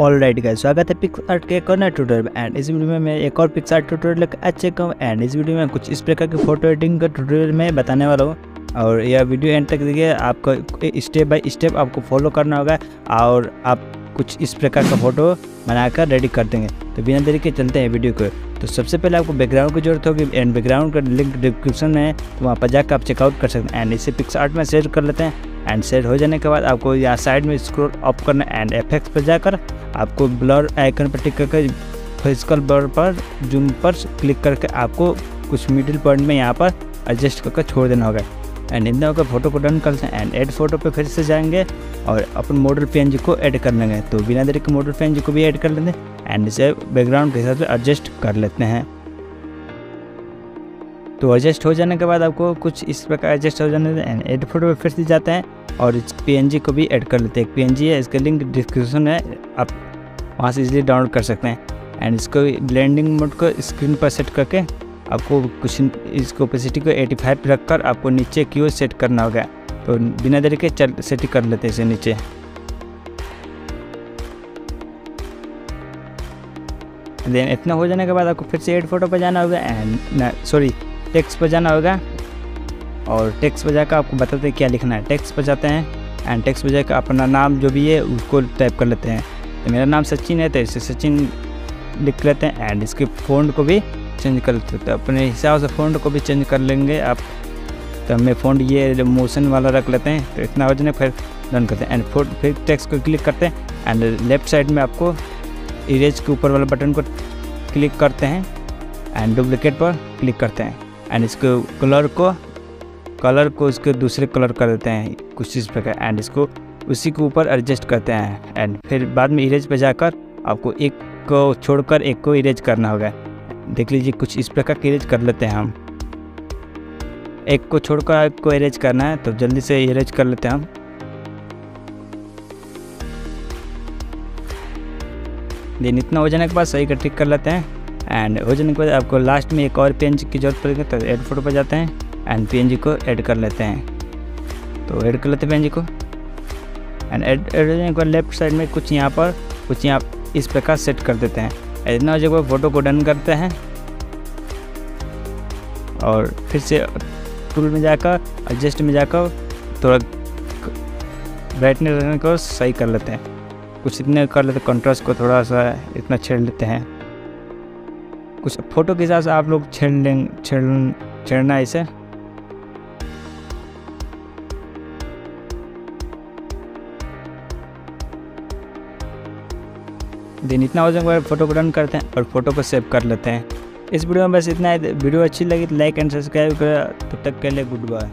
All right guys स्वागत है pics art के एक और नए ट्यूटोरियल एंड इस वीडियो में मैं एक और पिक्स आर्ट ट्यूटोरियल लेकर आ चुका एंड इस वीडियो में कुछ इस प्रकार की फ़ोटो एडिटिंग का ट्यूटोरियल में बताने वाला हूँ, और यह वीडियो एंड तक देखिए, आपको स्टेप बाय स्टेप आपको फॉलो करना होगा, और आप कुछ इस प्रकार का फ़ोटो बनाकर रेडी कर देंगे। तो बिना देरी के चलते हैं वीडियो को। तो सबसे पहले आपको बैकग्राउंड की ज़रूरत होगी एंड बैकग्राउंड का लिंक डिस्क्रिप्शन में है तो वहाँ पर जाकर आप चेकआउट कर सकते हैं एंड इसे पिक्स आर्ट में शेयर कर लेते हैं। एंड सेट हो जाने के बाद आपको यहाँ साइड में स्क्रोल अप करना एंड एफेक्ट्स पर जाकर आपको ब्लर आइकन पर टिक करके फ़िज़िकल ब्लर पर, जूम पर क्लिक करके आपको कुछ मिडिल पॉइंट में यहाँ पर एडजस्ट करके छोड़ देना होगा। एंड इतना होकर फ़ोटो को डन करते हैं एंड एड फ़ोटो पे फिर से जाएँगे और अपन मॉडल पेन को ऐड कर लेंगे। तो बिना देरी के मॉडल पेन को भी ऐड कर लेंगे एंड इसे बैकग्राउंड के हिसाब से एडजस्ट कर लेते हैं। तो एडजस्ट हो जाने के बाद आपको कुछ इस प्रकार एडजस्ट हो जाने एंड एड फ़ोटो पे फिर से जाते हैं और इस पीएनजी को भी ऐड कर लेते हैं। पीएनजी है, इसका लिंक डिस्क्रिप्शन में आप वहाँ से इजीली डाउनलोड कर सकते हैं। एंड इसको ब्लेंडिंग मोड को स्क्रीन पर सेट करके आपको कुछ इसको ओपेसिटी को 85 रख कर आपको नीचे की सेट करना होगा। तो बिना देरी के चल सेट कर लेते हैं इसे नीचे। देन इतना हो जाने के बाद आपको फिर से एड फ़ोटो पर जाना होगा एंड सॉरी टेक्स पर जाना होगा। और टेक्स्ट पर जाकर आपको बताते हैं क्या लिखना है। टेक्स्ट पर जाते हैं एंड टेक्स्ट पर जाकर अपना नाम जो भी है उसको टाइप कर लेते हैं। तो मेरा नाम सचिन है तो इसे सचिन लिख लेते हैं एंड इसके फ़ोन को भी चेंज कर लेते हैं। तो अपने हिसाब से फ़ोन को भी चेंज कर लेंगे आप। तो हमें फ़ोन ये मोशन वाला रख लेते हैं तो इतना हो जाने फिर डन करते हैं। एंड फिर टेक्स्ट को क्लिक करते हैं एंड लेफ़्ट साइड में आपको इरेज के ऊपर वाले बटन को क्लिक करते हैं एंड डुप्लिकेट पर क्लिक करते हैं। एंड इसको कलर को कलर को इसके दूसरे कलर कर देते हैं, कुछ इस प्रकार। एंड इसको उसी के ऊपर एडजस्ट करते हैं। एंड फिर बाद में इरेज पे जाकर आपको एक को छोड़कर एक को इरेज करना होगा। देख लीजिए, कुछ इस प्रकार इरेज कर लेते हैं हम। एक को छोड़कर एक को इरेज करना है तो जल्दी से इरेज कर लेते हैं हम। दिन इतना हो जाने के बाद सही का टिक कर लेते हैं। एंड हो जाने के बाद आपको लास्ट में एक और पेन की ज़रूरत पड़ेगी तो एड फ़ोटो पर जाते हैं एंड पी को ऐड कर लेते हैं। तो ऐड कर लेते हैं पी को। एंड ऐड करने के बाद लेफ़्ट साइड में कुछ यहाँ पर, कुछ यहाँ इस प्रकार सेट कर देते हैं। इतना हो जाएगा फ़ोटो को डन करते हैं। और फिर से टूल में जाकर एडजस्ट में जाकर थोड़ा ब्राइटनेस को सही कर लेते हैं। कुछ इतने कर लेते कंट्रास्ट को थोड़ा सा इतना छेड़ लेते हैं। कुछ फ़ोटो के हिसाब से आप लोग छेड़ लेंगे छेड़ छेड़ना इसे। दिन इतना हो जाएगा, फ़ोटो को रन करते हैं और फ़ोटो को सेव कर लेते हैं। इस वीडियो में बस इतना है। वीडियो अच्छी लगी तो लाइक एंड सब्सक्राइब करें। तब तो तक के लिए गुड बाय